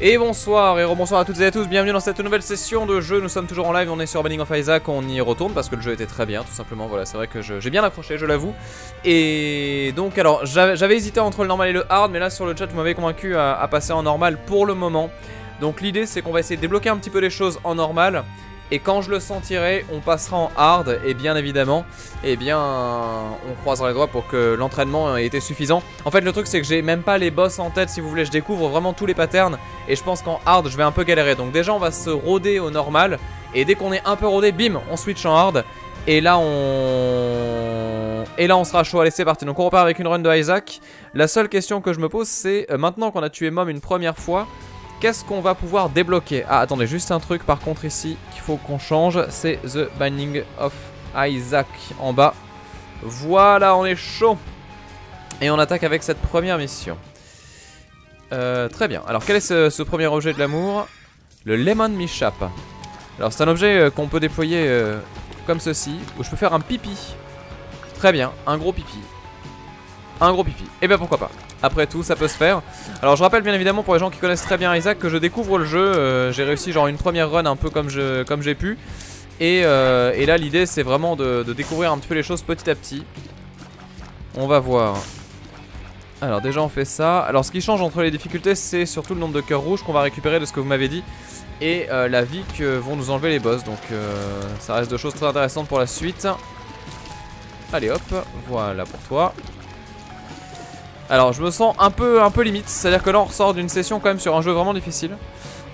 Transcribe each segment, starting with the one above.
Et bonsoir et rebonsoir à toutes et à tous, bienvenue dans cette nouvelle session de jeu, nous sommes toujours en live, on est sur Banning of Isaac, on y retourne parce que le jeu était très bien tout simplement, voilà c'est vrai que j'ai bien accroché je l'avoue. Et donc alors j'avais hésité entre le normal et le hard mais là sur le chat vous m'avez convaincu à, passer en normal pour le moment. Donc l'idée c'est qu'on va essayer de débloquer un petit peu les choses en normal et quand je le sentirai, on passera en hard et bien évidemment, eh bien, on croisera les doigts pour que l'entraînement ait été suffisant. En fait, le truc c'est que j'ai même pas les boss en tête si vous voulez, je découvre vraiment tous les patterns et je pense qu'en hard, je vais un peu galérer. Donc déjà, on va se roder au normal et dès qu'on est un peu rodé, bim, on switch en hard et là on et là on sera chaud. Allez, c'est parti. Donc on repart avec une run de Isaac. La seule question que je me pose, c'est euh, maintenant qu'on a tué Mom une première fois, Qu'est-ce qu'on va pouvoir débloquer Ah, attendez, juste un truc par contre ici qu'il faut qu'on change. C'est The Binding of Isaac en bas. Voilà, on est chaud. Et on attaque avec cette première mission. Euh, très bien. Alors, quel est ce, premier objet de l'amour Le Lemon Mishap. Alors, c'est un objet euh, qu'on peut déployer euh, comme ceci, où je peux faire un pipi. Très bien, un gros pipi. Un gros pipi. Eh bien pourquoi pas. Après tout, ça peut se faire. Alors je rappelle bien évidemment pour les gens qui connaissent très bien Isaac que je découvre le jeu. Euh, j'ai réussi genre une première run un peu comme j'ai comme pu. Et, euh, et là l'idée c'est vraiment de, découvrir un petit peu les choses petit à petit. On va voir. Alors déjà on fait ça. Alors ce qui change entre les difficultés c'est surtout le nombre de cœurs rouges qu'on va récupérer de ce que vous m'avez dit. Et euh, la vie que vont nous enlever les boss. Donc ça reste de choses très intéressantes pour la suite. Allez hop, voilà pour toi. Alors je me sens un peu, un peu limite, c'est-à-dire que là on ressort d'une session quand même sur un jeu vraiment difficile.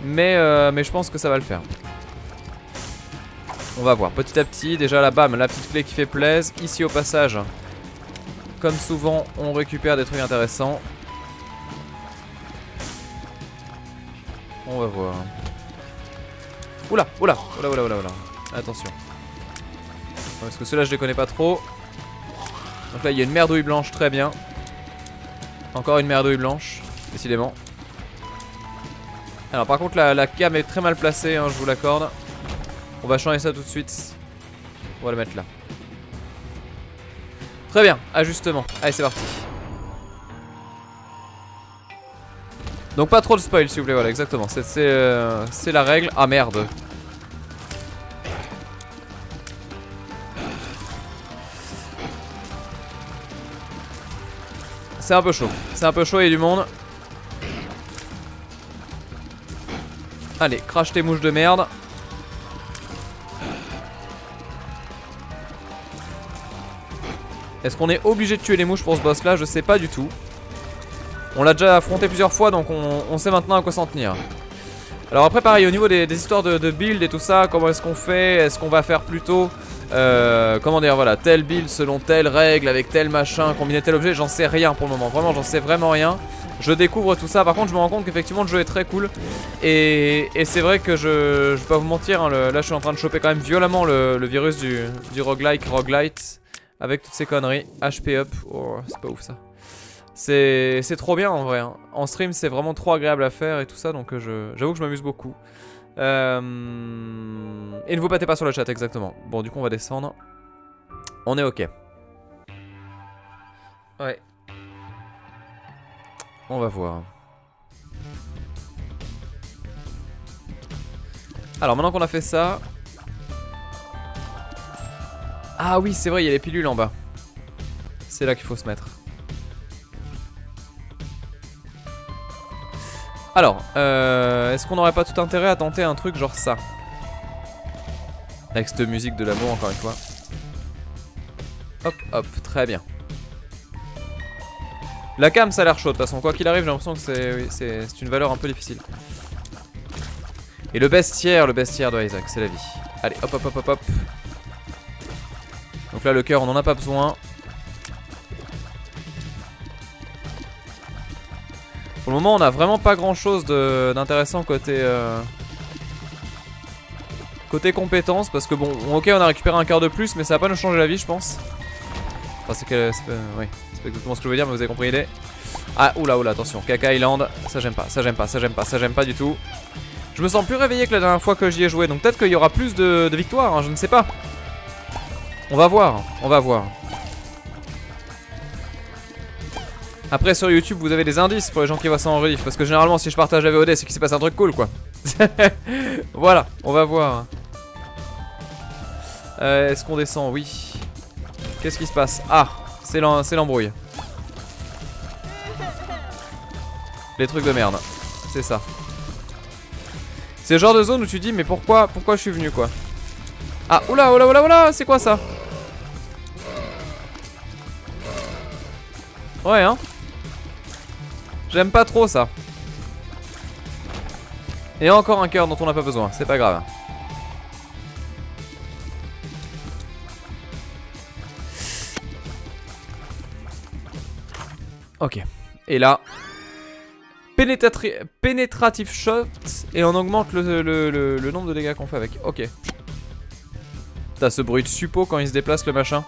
Mais, euh, je pense que ça va le faire. On va voir petit à petit, déjà la bam, la petite clé qui fait plaise. Ici au passage, comme souvent on récupère des trucs intéressants. On va voir. Oula, oula, oula, oula, oula, oula. Attention. Parce que ceux-là je les connais pas trop. Donc là il y a une merdouille blanche, très bien. Encore une merdouille blanche, décidément. Alors par contre la, cam est très mal placée, hein, je vous l'accorde. On va changer ça tout de suite. On va le mettre là. Très bien, ajustement. Allez c'est parti. Donc pas trop de spoil s'il vous plaît, voilà exactement. C'est euh, la règle. Ah merde. C'est un peu chaud. C'est un peu chaud, il y a du monde. Allez, crache tes mouches de merde. Est-ce qu'on est obligé de tuer les mouches pour ce boss là Je sais pas du tout. On l'a déjà affronté plusieurs fois donc on, sait maintenant à quoi s'en tenir. Alors après pareil au niveau des, histoires de, de, build et tout ça, comment est-ce qu'on fait? Est-ce qu'on va faire plutôt euh, comment dire, voilà, tel build selon telle règle, avec tel machin, combiner tel objet, j'en sais rien pour le moment. Vraiment, j'en sais vraiment rien. Je découvre tout ça. Par contre, je me rends compte qu'effectivement, le jeu est très cool. Et, c'est vrai que je, je vais pas vous mentir, hein, là, je suis en train de choper quand même violemment le, virus du, du roguelike, roguelite, avec toutes ces conneries. HP up, oh, c'est pas ouf ça. C'est trop bien en vrai. Hein. En stream, c'est vraiment trop agréable à faire et tout ça, donc euh, j'avoue que je m'amuse beaucoup. Euh... Et ne vous battez pas sur le chat, exactement. Bon, du coup, on va descendre. On est ok. Ouais. On va voir. Alors, maintenant qu'on a fait ça... Ah oui, c'est vrai, il y a les pilules en bas. C'est là qu'il faut se mettre. Alors, euh, est-ce qu'on n'aurait pas tout intérêt à tenter un truc genre ça? Avec cette musique de l'amour encore une fois. Hop, hop, très bien. La cam ça a l'air chaud de toute façon, quoi qu'il arrive j'ai l'impression que c'est une valeur un peu difficile. Et le bestiaire, le bestiaire de Isaac, c'est la vie. Allez, hop, hop, hop, hop, hop. Donc là le cœur on en a pas besoin. Pour le moment, on a vraiment pas grand chose d'intéressant côté... Euh, côté compétences, parce que bon, ok, on a récupéré un cœur de plus, mais ça va pas nous changer la vie, je pense. Enfin, c'est que... Oui, c'est exactement ce que je veux dire, mais vous avez compris l'idée. Ah, oula, oula, attention, Kaka Island, ça j'aime pas, ça j'aime pas, ça j'aime pas, ça j'aime pas du tout. Je me sens plus réveillé que la dernière fois que j'y ai joué, donc peut-être qu'il y aura plus de, victoires, hein, je ne sais pas. On va voir, on va voir. Après sur YouTube vous avez des indices pour les gens qui voient ça en rediff Parce que généralement si je partage la VOD c'est qu'il s'est passé un truc cool quoi. Voilà on va voir. Euh, Est-ce qu'on descend? Oui. Qu'est-ce qui se passe? Ah c'est l'embrouille. Les trucs de merde. C'est ça. C'est le genre de zone où tu dis mais pourquoi pourquoi je suis venu quoi? Ah oula oula oula oula c'est quoi ça? Ouais hein? J'aime pas trop ça. Et encore un cœur dont on n'a pas besoin, c'est pas grave. Ok. Et là Pénétratif shot Et on augmente le, nombre de dégâts qu'on fait avec. Ok. T'as ce bruit de suppôt quand il se déplace le machin.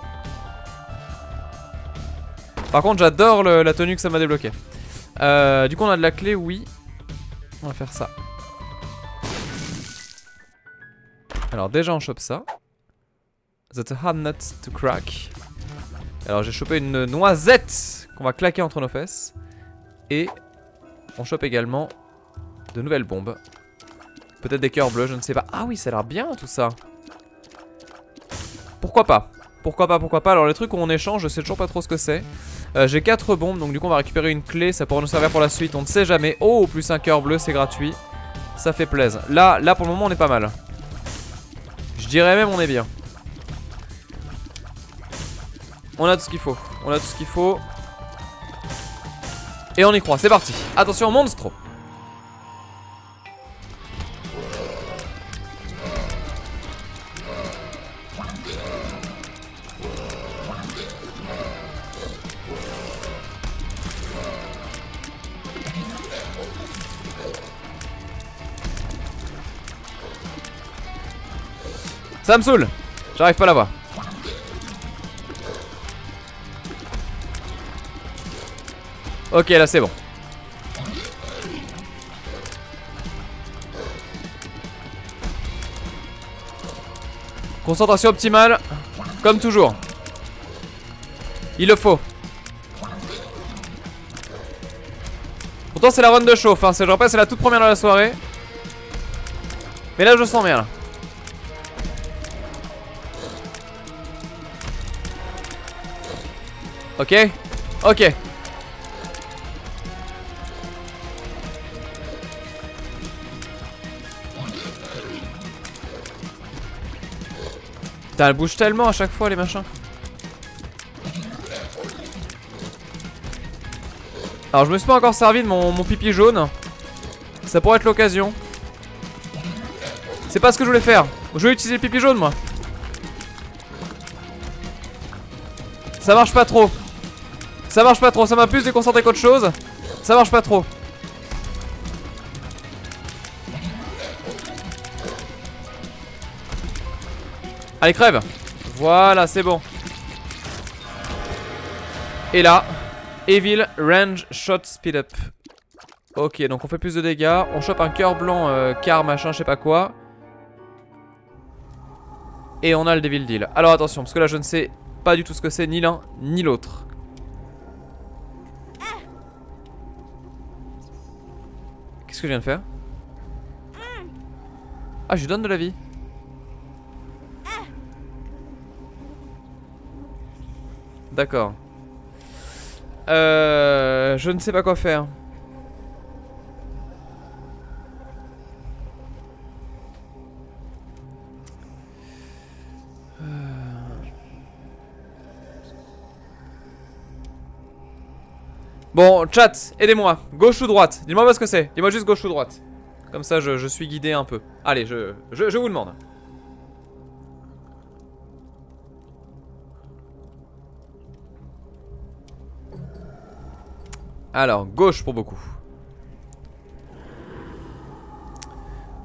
Par contre, j'adore la tenue que ça m'a débloqué. Euh, du coup, on a de la clé, oui. On va faire ça. Alors, déjà, on chope ça. That's a hard nut to crack. Alors, j'ai chopé une noisette qu'on va claquer entre nos fesses. Et on chope également de nouvelles bombes. Peut-être des cœurs bleus, je ne sais pas. Ah oui, ça a l'air bien tout ça. Pourquoi pas? Pourquoi pas, pourquoi pas? Alors les trucs où on échange, je sais toujours pas trop ce que c'est. Euh, j'ai 4 bombes, donc du coup on va récupérer une clé, ça pourra nous servir pour la suite, on ne sait jamais. Oh, plus un cœur bleu, c'est gratuit. Ça fait plaisir. Là, là pour le moment on est pas mal. Je dirais même on est bien. On a tout ce qu'il faut. On a tout ce qu'il faut. Et on y croit, c'est parti. Attention, monstre Me saoule J'arrive pas à la voir. Ok, là c'est bon. Concentration optimale, comme toujours. Il le faut. Pourtant c'est la run de chauffe, hein. je rappelle c'est la toute première de la soirée. Mais là je sens bien là. Ok? Ok Putain, elle bouge tellement à chaque fois les machins. Alors je me suis pas encore servi de mon, mon pipi jaune. Ça pourrait être l'occasion. C'est pas ce que je voulais faire. Je vais utiliser le pipi jaune moi. Ça marche pas trop. Ça marche pas trop, ça m'a plus déconcentré qu'autre chose. Ça marche pas trop. Allez, crève. Voilà, c'est bon. Et là, Evil Range Shot Speed Up. Ok, donc on fait plus de dégâts. On chope un cœur blanc, euh, car machin, je sais pas quoi. Et on a le Devil Deal. Alors attention, parce que là je ne sais pas du tout ce que c'est, ni l'un, ni l'autre. Qu'est-ce que je viens de faire Ah, je lui donne de la vie. D'accord. Euh, je ne sais pas quoi faire. Bon, chat, aidez-moi. Gauche ou droite? Dis-moi pas ce que c'est. Dis-moi juste gauche ou droite. Comme ça, je, suis guidé un peu. Allez, je, je, vous demande. Alors, gauche pour beaucoup.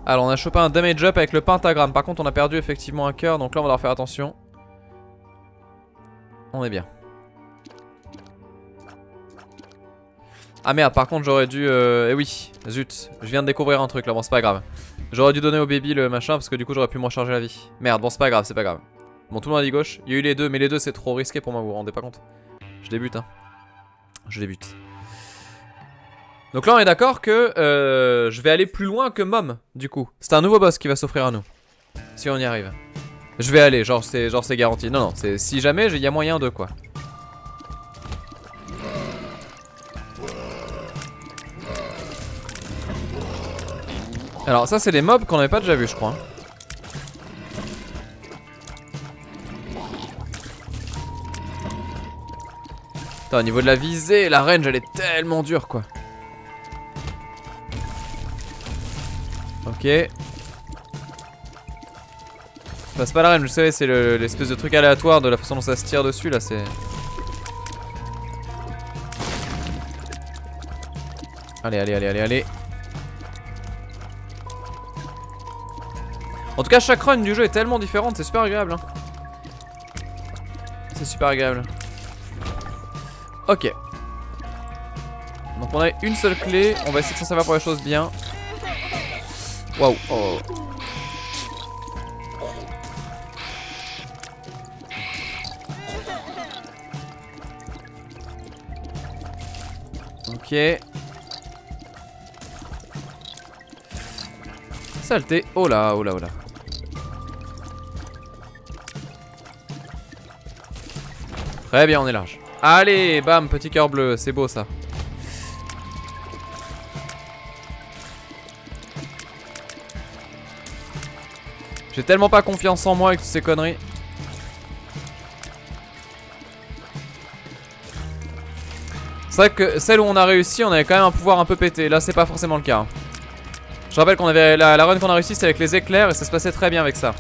Alors, on a chopé un damage up avec le pentagramme. Par contre, on a perdu effectivement un cœur. Donc là, on va devoir faire attention. On est bien. Ah merde, par contre j'aurais dû... Euh... Eh oui, zut, je viens de découvrir un truc là, bon c'est pas grave. J'aurais dû donner au baby le machin parce que du coup j'aurais pu me recharger la vie. Merde, bon c'est pas grave, c'est pas grave. Bon tout le monde a dit gauche, il y a eu les deux, mais les deux c'est trop risqué pour moi, vous vous rendez pas compte Je débute hein. Je débute. Donc là, on est d'accord que euh, je vais aller plus loin que Mom, du coup. C'est un nouveau boss qui va s'offrir à nous. Si on y arrive. Je vais aller, genre c'est garanti. Non, non, si jamais il y a moyen de quoi. Alors ça c'est des mobs qu'on n'avait pas déjà vu je crois. Attends, au niveau de la visée, la range elle est tellement dure quoi. Ok. C'est pas la range, vous savez, c'est l'espèce de truc aléatoire de la façon dont ça se tire dessus là, c'est. Allez, allez, allez, allez, allez. En tout cas, chaque run du jeu est tellement différente, c'est super agréable. Hein. C'est super agréable. Ok. Donc on a une seule clé, on va essayer de s'en servir pour les choses bien. Waouh. Oh. Ok. Saleté. Oh là, oh là, oh là. Très bien, on est large. Allez, bam, petit cœur bleu, c'est beau ça. J'ai tellement pas confiance en moi avec toutes ces conneries. C'est vrai que celle où on a réussi, on avait quand même un pouvoir un peu pété. Là, c'est pas forcément le cas. Je rappelle qu'on avait la, run qu'on a réussi, c'est avec les éclairs et ça se passait très bien avec ça.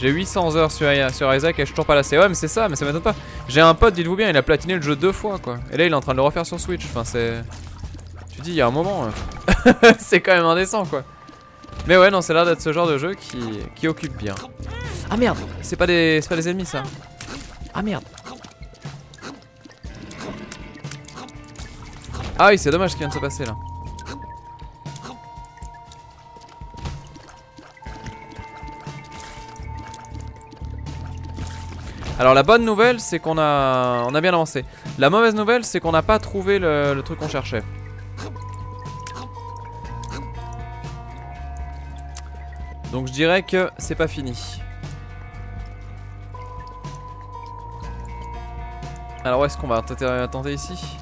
J'ai 800 heures sur, sur Isaac et je suis toujours pas lassé. Ouais, mais c'est ça, mais ça m'étonne pas. J'ai un pote, dites-vous bien, il a platiné le jeu deux fois quoi. Et là, il est en train de le refaire sur Switch. Enfin, c'est. Tu dis, il y a un moment. Hein. c'est quand même indécent quoi. Mais ouais, non, c'est l'air d'être ce genre de jeu qui, qui occupe bien. Ah merde, c'est pas, des... pas des ennemis ça. Ah merde. Ah oui, c'est dommage ce qui vient de se passer là. Alors la bonne nouvelle c'est qu'on a on a bien avancé. La mauvaise nouvelle c'est qu'on n'a pas trouvé le, truc qu'on cherchait. Donc je dirais que c'est pas fini. Alors où est-ce qu'on va tenter ici?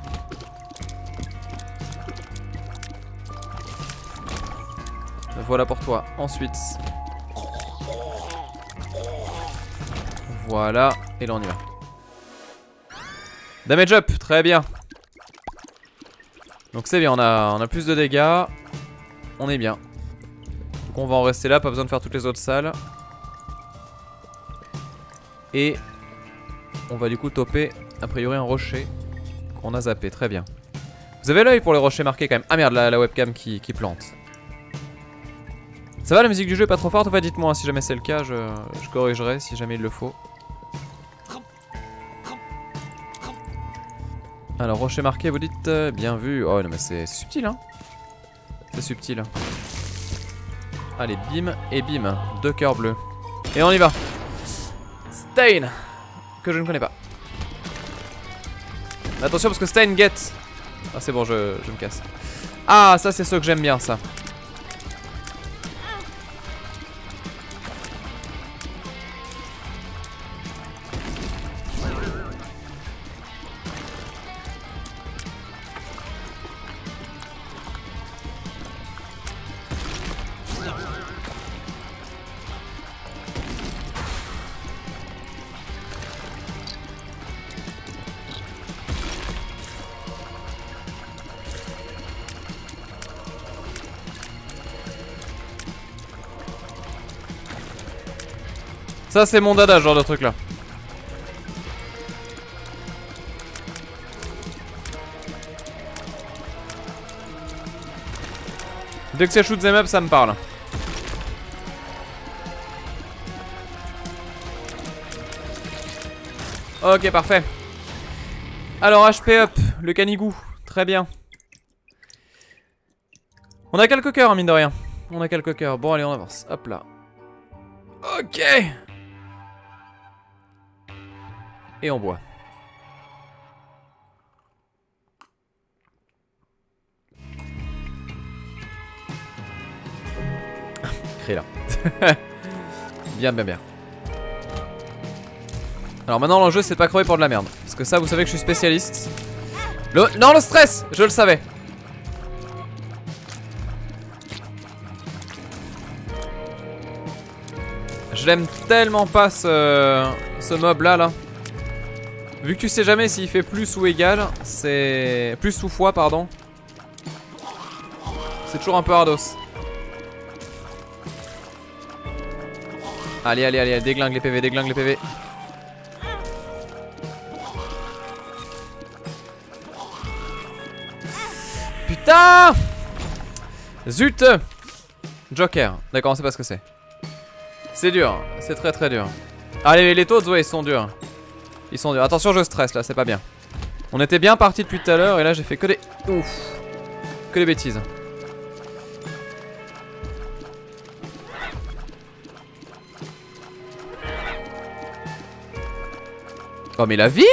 Voilà pour toi. Ensuite, Voilà, et là on y va. Damage up, très bien. Donc c'est bien, on a, on a plus de dégâts. On est bien. Donc on va en rester là, pas besoin de faire toutes les autres salles. Et on va du coup toper a priori un rocher qu'on a zappé, très bien. Vous avez l'œil pour les rochers marqués quand même. Ah merde, la, webcam qui, plante. Ça va, la musique du jeu est pas trop forte Enfin, dites-moi si jamais c'est le cas, je, je corrigerai si jamais il le faut. Alors, rocher marqué, vous dites euh, Bien vu. Oh non, mais c'est subtil, hein. C'est subtil. Allez, bim et bim. Deux cœurs bleus. Et on y va. Stain. Que je ne connais pas. Attention parce que Stain get. Ah, c'est bon, je, je me casse. Ah, ça, c'est ce que j'aime bien, ça. Ça c'est mon dada, genre de truc là. Dès que c'est shoot them up, ça me parle. Ok, parfait. Alors, HP up, le canigou. Très bien. On a quelques cœurs, hein, mine de rien. On a quelques cœurs. Bon, allez, on avance. Hop là. Ok. Et en bois. là. bien, bien, bien. Alors maintenant, l'enjeu, c'est de pas crever pour de la merde. Parce que ça, vous savez que je suis spécialiste. Non, le stress Je le savais. Je l'aime tellement pas ce, ce mob là là. Vu que tu sais jamais s'il fait plus ou égal, c'est... Plus ou fois pardon. C'est toujours un peu hardos. Allez, allez, allez, déglingue les PV, déglingue les PV. Putain Zut Joker. D'accord, on sait pas ce que c'est. C'est dur, c'est très très dur. Allez, les taux, ouais, ils sont durs. Ils sont. Attention, je stresse là, c'est pas bien. On était bien parti depuis tout à l'heure et là j'ai fait que des... Ouf. Que des bêtises. Oh mais la vie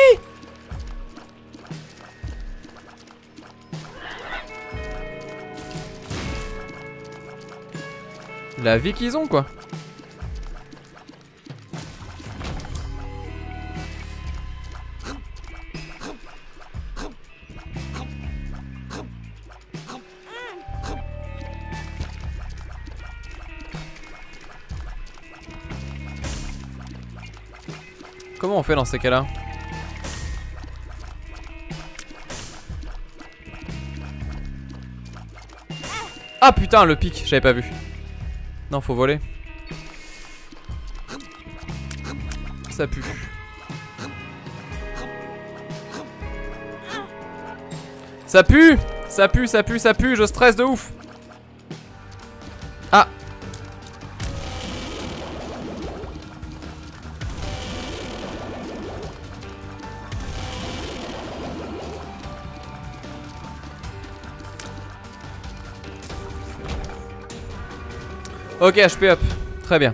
La vie qu'ils ont quoi fait dans ces cas-là Ah putain le pic, j'avais pas vu. Non faut voler. Ça pue. Ça pue Ça pue, ça pue, ça pue, je stresse de ouf Ok, HP up. Très bien.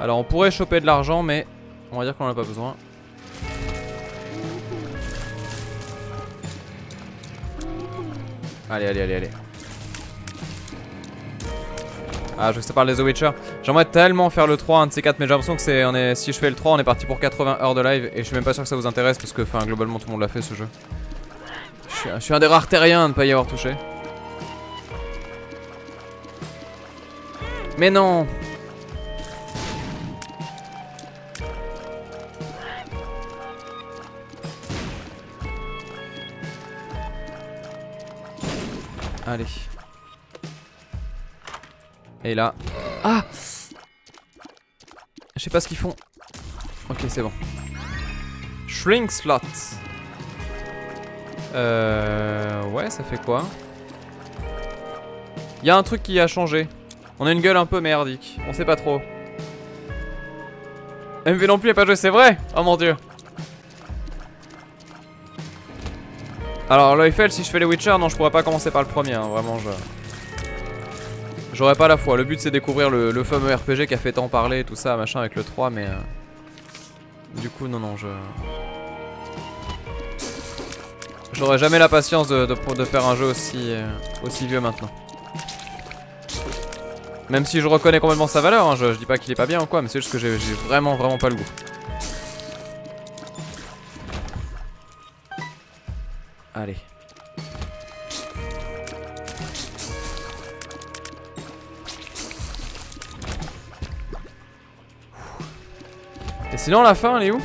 Alors on pourrait choper de l'argent mais on va dire qu'on en a pas besoin. Allez, allez, allez, allez. Ah, je sais parler des The Witcher. J'aimerais tellement faire le 3, un de ces 4, mais j'ai l'impression que c'est. Est, si je fais le 3, on est parti pour 80 heures de live. Et je suis même pas sûr que ça vous intéresse parce que, globalement, tout le monde l'a fait ce jeu. Je suis, je suis un des rares terriens à ne pas y avoir touché. Mais non Allez. Et là. Je sais pas ce qu'ils font. Ok, c'est bon. Shrink slot. Euh. Ouais, ça fait quoi? Il y a un truc qui a changé. On a une gueule un peu merdique. On sait pas trop. MV non plus a pas joué, c'est vrai Oh mon dieu. Alors, l'Oifel, si je fais les Witcher, non, je pourrais pas commencer par le premier. Hein, vraiment, je. J'aurais pas la foi. Le but c'est découvrir le, fameux RPG qui a fait tant parler, tout ça, machin avec le 3, mais... Euh, du coup, non, non, je... J'aurais jamais la patience de, faire un jeu aussi, euh, aussi vieux maintenant. Même si je reconnais complètement sa valeur, hein, je, je, dis pas qu'il est pas bien ou quoi, mais c'est juste que j'ai vraiment, vraiment pas le goût. Sinon la fin elle est où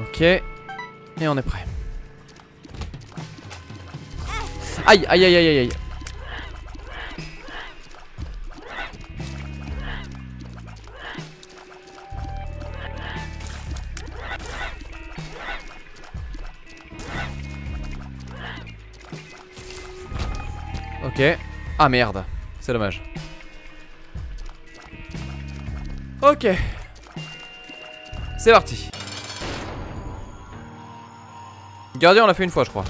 Ok. Et on est prêt. Aïe, aïe, aïe, aïe, aïe. Ah merde, c'est dommage. Ok. C'est parti. Gardien, on l'a fait une fois, je crois.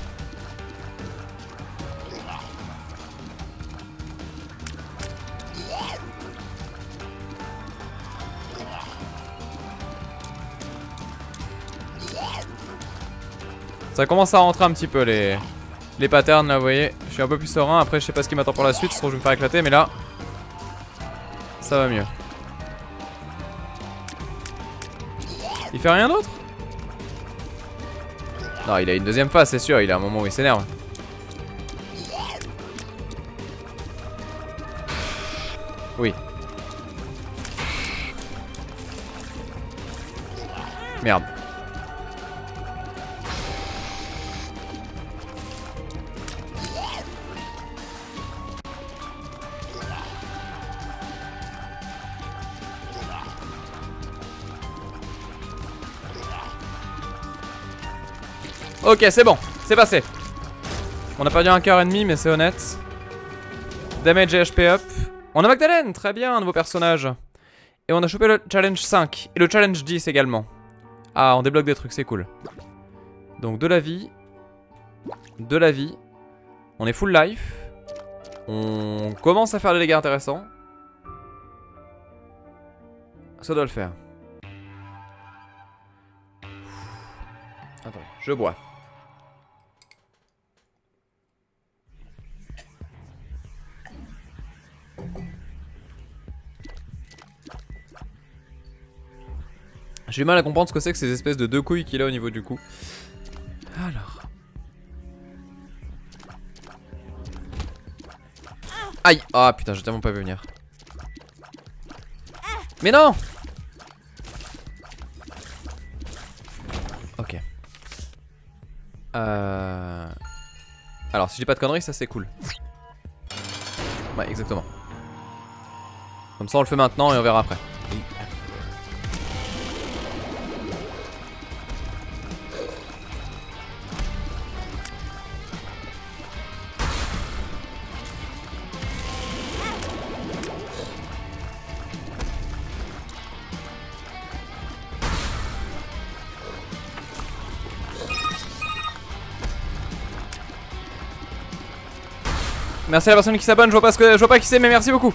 Ça commence à rentrer un petit peu les, les patterns là, vous voyez. Suis un peu plus serein. Après, je sais pas ce qui m'attend pour la suite. Je trouve que je vais me faire éclater, mais là, ça va mieux. Il fait rien d'autre? Non, il a une deuxième phase, c'est sûr. Il a un moment où il s'énerve. Oui. Merde. Ok, c'est bon, c'est passé. On a perdu un cœur et demi, mais c'est honnête. Damage et HP up. On a Magdalene, très bien, un nouveau personnage. Et on a chopé le challenge 5 et le challenge 10 également. Ah, on débloque des trucs, c'est cool. Donc de la vie. De la vie. On est full life. On commence à faire des dégâts intéressants. Ça doit le faire. Attends, je bois. J'ai du mal à comprendre ce que c'est que ces espèces de deux couilles qu'il a au niveau du cou. Alors. Aïe Ah putain, j'ai tellement pas vu venir. Mais non Ok. Euh... Alors, si j'ai pas de conneries, ça c'est cool. Ouais, exactement. Comme ça, on le fait maintenant et on verra après. Merci à la personne qui s'abonne, je vois pas que je vois pas qui c'est mais merci beaucoup.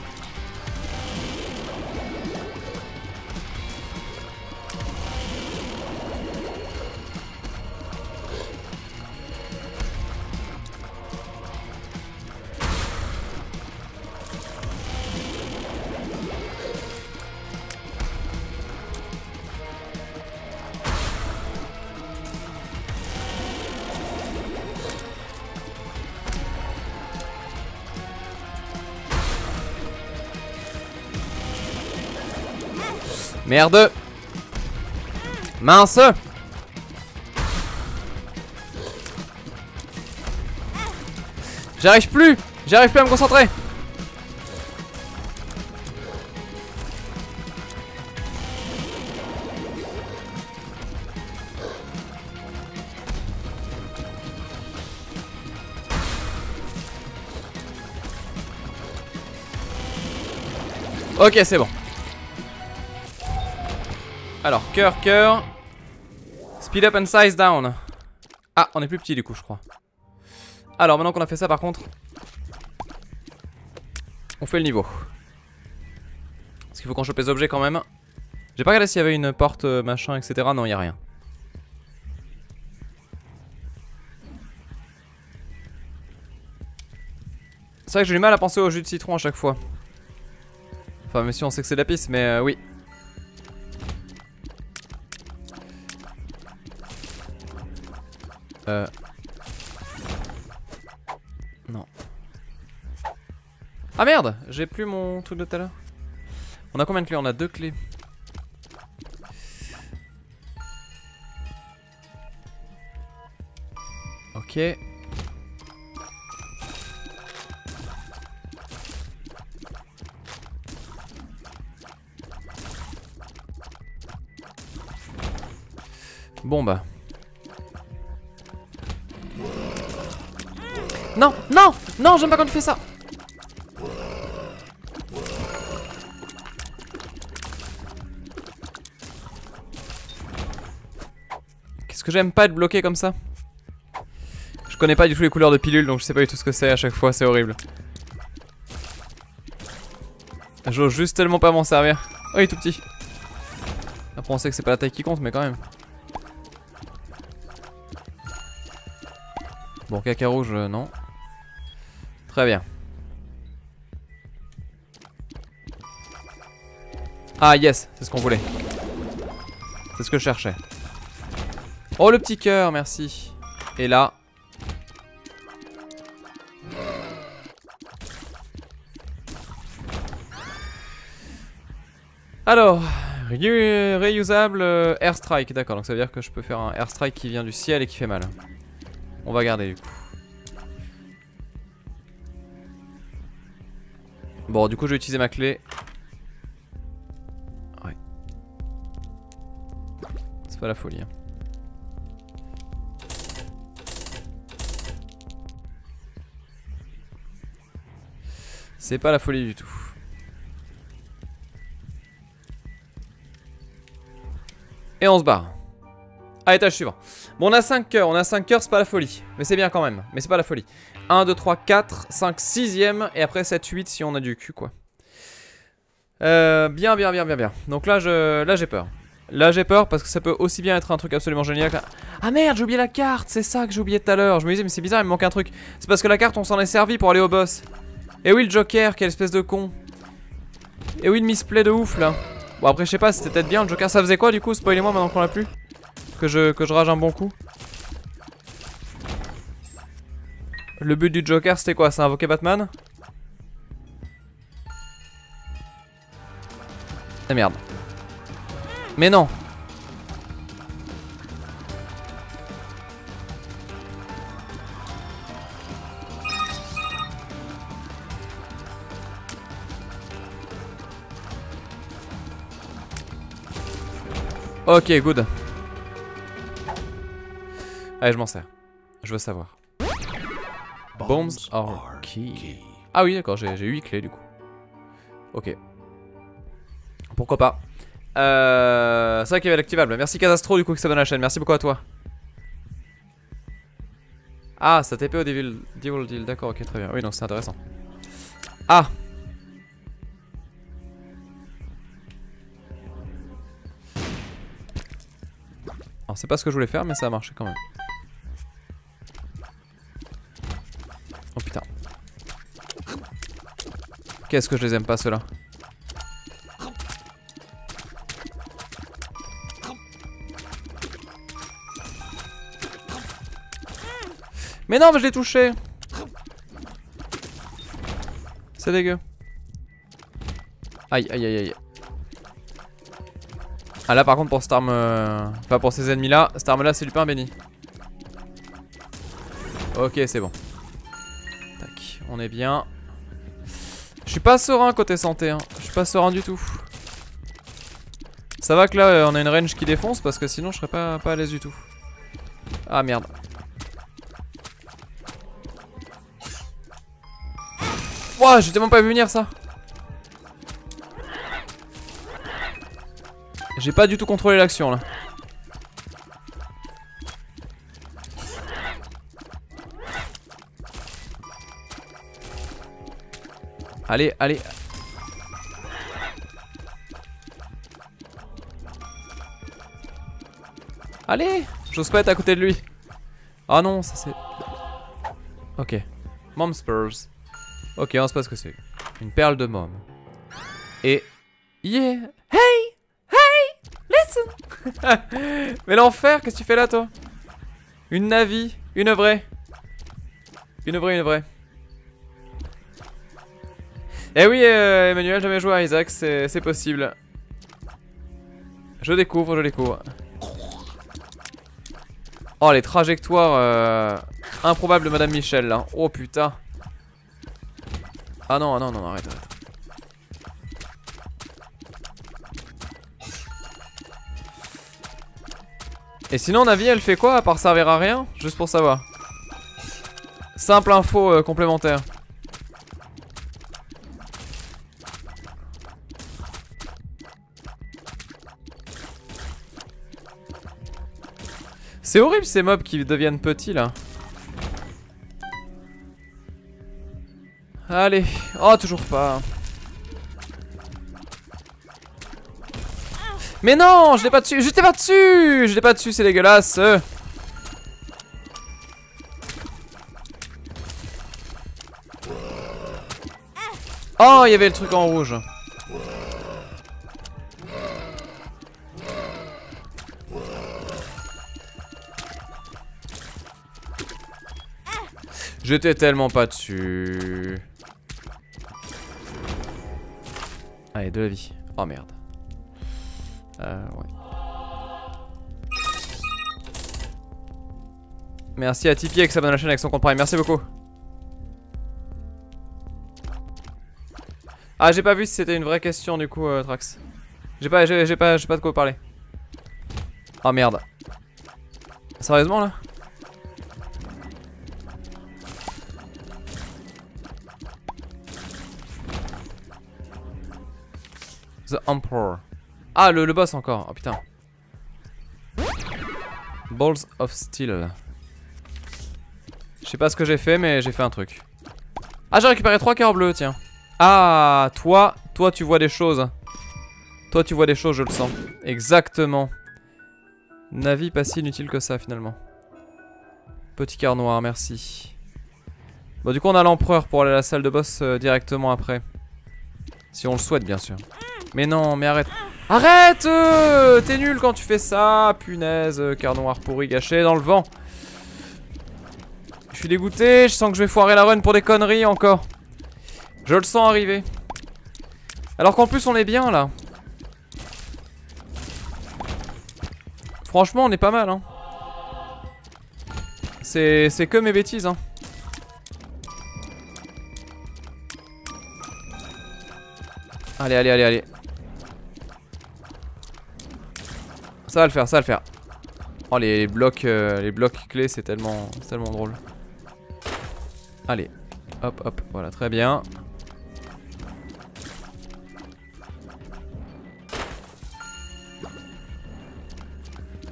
Merde. Mince. J'arrive plus. J'arrive plus à me concentrer. Ok c'est bon alors, cœur, cœur. Speed up and size down. Ah, on est plus petit du coup, je crois. Alors, maintenant qu'on a fait ça, par contre, on fait le niveau. Parce qu'il faut qu'on chope les objets quand même. J'ai pas regardé s'il y avait une porte, euh, machin, etc. Non, il y a rien. C'est vrai que j'ai du mal à penser au jus de citron à chaque fois. Enfin, même si on sait que c'est de la piste, mais euh, oui. Euh... Non. Ah merde J'ai plus mon truc de tout à l'heure. On a combien de clés? On a deux clés. Ok. Bon bah. Non, non, non, j'aime pas quand tu fais ça. Parce que j'aime pas être bloqué comme ça? Je connais pas du tout les couleurs de pilules donc je sais pas du tout ce que c'est à chaque fois, c'est horrible. J'ose juste tellement pas m'en servir. Oh, il est tout petit. Après, on sait que c'est pas la taille qui compte, mais quand même. Bon, caca rouge, euh, non. Très bien. Ah, yes, c'est ce qu'on voulait. C'est ce que je cherchais. Oh, le petit cœur, merci. Et là, Alors, réusable euh, airstrike, d'accord, donc ça veut dire que je peux faire un airstrike qui vient du ciel et qui fait mal. On va garder du coup. Bon, du coup, je vais utiliser ma clé. Ouais. C'est pas la folie. Hein. C'est pas la folie du tout. Et on se barre. À étage suivant. Bon, on a 5 cœurs. On a 5 cœurs, c'est pas la folie. Mais c'est bien quand même. Mais c'est pas la folie. 1, 2, 3, 4, 5, 6ème. Et après 7, 8 si on a du cul, quoi. Euh, bien, bien, bien, bien, bien. Donc là, je, là j'ai peur. Là, j'ai peur parce que ça peut aussi bien être un truc absolument génial. Ah merde, j'ai oublié la carte. C'est ça que j'ai oublié tout à l'heure. Je me disais, mais c'est bizarre, il me manque un truc. C'est parce que la carte, on s'en est servi pour aller au boss. Et oui, le Joker, quelle espèce de con. Et oui, le misplay de ouf là. Bon après je sais pas c'était peut-être bien le Joker ça faisait quoi du coup? Spoilez-moi maintenant qu'on l'a plus que je, que je rage un bon coup. Le but du Joker c'était quoi? C'est invoquer Batman? Ah merde. Mais non! Ok, good. Allez, je m'en sers. Je veux savoir. Bombs are key. Ah oui, d'accord, j'ai 8 clés du coup. Ok. Pourquoi pas. Euh, c'est vrai qu'il y avait l'activable. Merci Casastro du coup qui s'abonne à la chaîne. Merci beaucoup à toi. Ah, ça TP au Devil, Devil Deal. D'accord, ok, très bien. Oui, donc c'est intéressant. Ah c'est pas ce que je voulais faire, mais ça a marché quand même. Qu'est-ce que je les aime pas ceux-là Mais non, mais je l'ai touché C'est dégueu. Aïe, aïe, aïe, aïe. Ah là par contre pour cette arme... Euh... Enfin pour ces ennemis là, cette arme là c'est du pain béni. Ok c'est bon. Tac, on est bien. Je suis pas serein côté santé, hein. je suis pas serein du tout. Ça va que là euh, on a une range qui défonce parce que sinon je serais pas, pas à l'aise du tout. Ah merde. Ouah, j'ai tellement pas vu venir ça. J'ai pas du tout contrôlé l'action là. Allez, allez. Allez J'ose pas être à côté de lui. Ah non, ça c'est... Ok. Mom Spurs. Ok, on sait pas ce que c'est. Une perle de mom. Et... Yeah Mais l'enfer, qu'est-ce que tu fais là, toi? Une Navi, une vraie. Une vraie, une vraie. Eh oui, euh, Emmanuel, jamais joué à Isaac, c'est possible. Je découvre, je découvre. Oh, les trajectoires euh, improbables de Madame Michel, là. Oh, putain. Ah non, non, non, arrête, arrête. Et sinon Navi elle fait quoi à part servir à rien Juste pour savoir? Simple info euh, complémentaire C'est horrible ces mobs qui deviennent petits là. Allez. Oh, toujours pas. Mais non, je l'ai pas dessus. J'étais pas dessus. Je l'ai pas dessus, c'est dégueulasse. Oh, il y avait le truc en rouge. J'étais tellement pas dessus. Allez, de la vie. Oh merde. Euh, ouais. Merci à Tipeee qui s'abonne à la chaîne avec son compte Prime. Merci beaucoup. Ah, j'ai pas vu si c'était une vraie question du coup, euh, Trax. J'ai pas, j'ai pas, pas de quoi parler. Oh merde. Sérieusement là? Ah, le, le boss encore. Oh putain. Balls of Steel. Je sais pas ce que j'ai fait, mais j'ai fait un truc. Ah, j'ai récupéré trois cœurs bleus, tiens. Ah, toi, toi, tu vois des choses. Toi, tu vois des choses, je le sens. Exactement. Navi pas si inutile que ça, finalement. Petit cœur noir, merci. Bon, du coup, on a l'empereur pour aller à la salle de boss euh, directement après. Si on le souhaite, bien sûr. Mais non, mais arrête. Arrête euh, T'es nul quand tu fais ça Punaise, euh, car noir pourri gâché dans le vent. Je suis dégoûté, je sens que je vais foirer la run pour des conneries encore. Je le sens arriver. Alors qu'en plus on est bien là. Franchement on est pas mal hein. C'est que mes bêtises hein. Allez allez allez allez Ça va le faire, ça va le faire. Oh les, blocs euh, les blocs clés c'est tellement tellement drôle. Allez. Hop hop, voilà, très bien.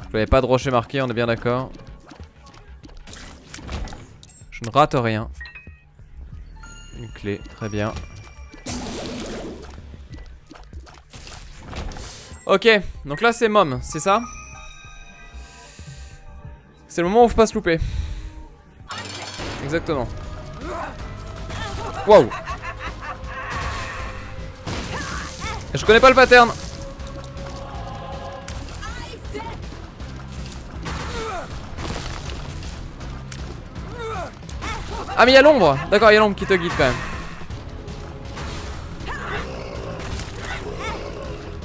Vous n'avez pas de rocher marqué, on est bien d'accord. Je ne rate rien. Une clé, très bien. Ok, donc là c'est Mom, c'est ça C'est le moment où faut pas se louper. Exactement. Wow Je connais pas le pattern Ah mais il y a l'ombre D'accord, il y a l'ombre qui te guide quand même.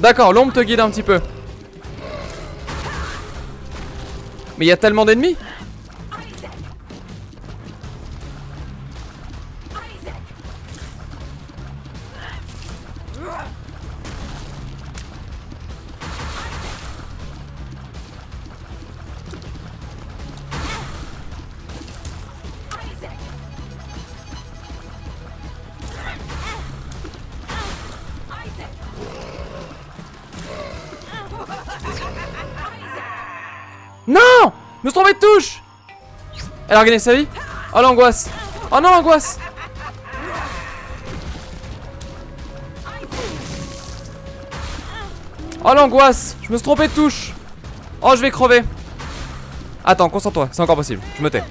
D'accord, l'ombre te guide un petit peu. Mais il y a tellement d'ennemis? Non Je me suis trompé de touche Elle a regagné sa vie Oh l'angoisse Oh non l'angoisse Oh l'angoisse Je me suis trompé de touche Oh je vais crever Attends concentre-toi c'est encore possible. Je me tais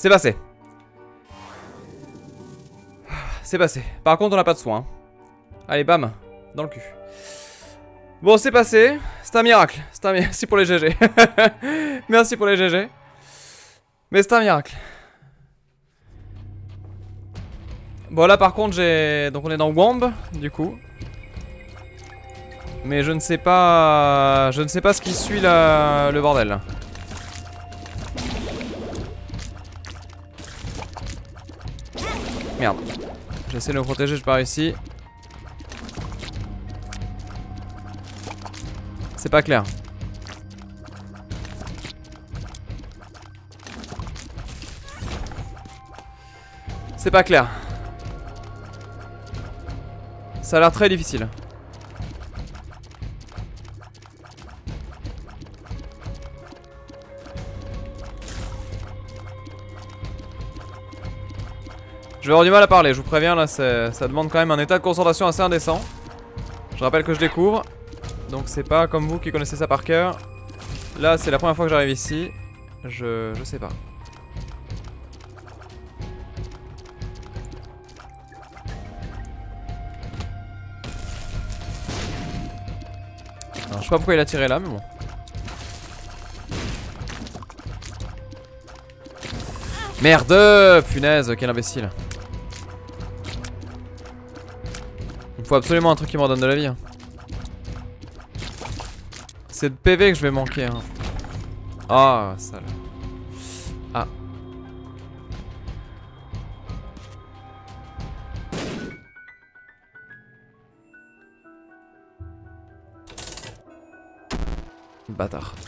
C'est passé. C'est passé. Par contre, on n'a pas de soin. Allez, bam. Dans le cul. Bon, c'est passé. C'est un miracle. C'est un Merci pour les GG. Merci pour les GG. Mais c'est un miracle. Bon, là, par contre, j'ai... Donc, on est dans Womb, du coup. Mais je ne sais pas... Je ne sais pas ce qui suit le bordel. Merde. J'essaie de me protéger, je pars ici. C'est pas clair. C'est pas clair. Ça a l'air très difficile. Vais avoir du mal à parler, je vous préviens là, ça demande quand même un état de concentration assez indécent. Je rappelle que je découvre, donc c'est pas comme vous qui connaissez ça par cœur. Là, c'est la première fois que j'arrive ici. Je, je sais pas. Alors, je sais pas pourquoi il a tiré là, mais bon. Merde Punaise, quel imbécile. Faut absolument un truc qui me redonne de la vie. Hein. C'est de PV que je vais manquer. Hein. Ah, sale. Ah. Bâtard.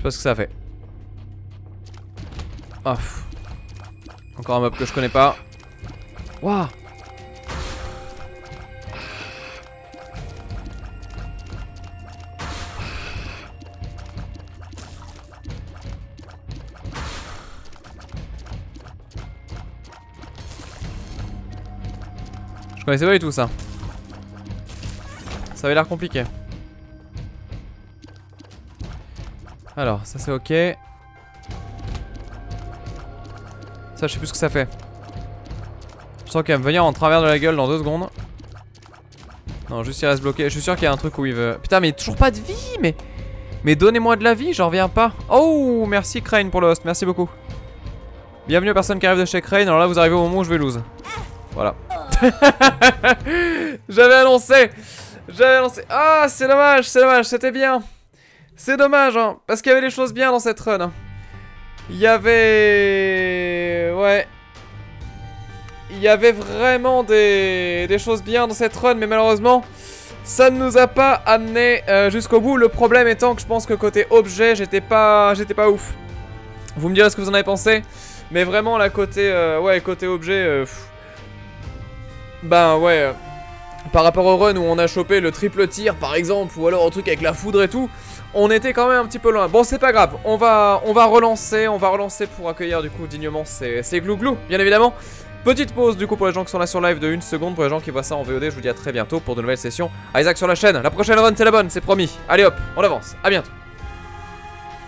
Sais pas ce que ça fait. Oh. Encore un mob que je connais pas. Waouh Je connaissais pas du tout ça. Ça avait l'air compliqué. Alors, ça c'est ok. Ça, je sais plus ce que ça fait. Je sens qu'il va me venir en travers de la gueule dans deux secondes. Non, juste il reste bloqué. Je suis sûr qu'il y a un truc où il veut... Putain, mais toujours pas de vie, mais... Mais donnez-moi de la vie, j'en reviens pas. Oh, merci Crane pour le host, merci beaucoup. Bienvenue aux personnes qui arrivent de chez Crane. Alors là, vous arrivez au moment où je vais lose. Voilà. J'avais annoncé J'avais annoncé... Ah, c'est dommage, c'est dommage, c'était bien. C'est dommage, hein, parce qu'il y avait des choses bien dans cette run. Hein. Il y avait... Ouais. Il y avait vraiment des... des choses bien dans cette run, mais malheureusement, ça ne nous a pas amené euh, jusqu'au bout. Le problème étant que je pense que côté objet, j'étais pas... j'étais pas ouf. Vous me direz ce que vous en avez pensé. Mais vraiment, là, côté... Euh, ouais, côté objet... Euh, ben, ouais... par rapport au run où on a chopé le triple tir, par exemple, ou alors un truc avec la foudre et tout on était quand même un petit peu loin. Bon, c'est pas grave, on va, on va relancer, on va relancer pour accueillir du coup dignement ces, glouglous, bien évidemment. Petite pause du coup pour les gens qui sont là sur live de une seconde, pour les gens qui voient ça en VOD, je vous dis à très bientôt pour de nouvelles sessions. Isaac sur la chaîne, la prochaine run c'est la bonne, c'est promis. Allez hop, on avance, à bientôt.